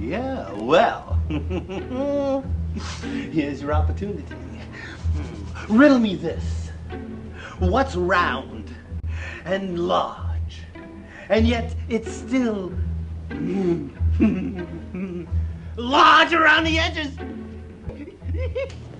Yeah, well, here's your opportunity. Riddle me this. What's round and large, and yet it's still large around the edges?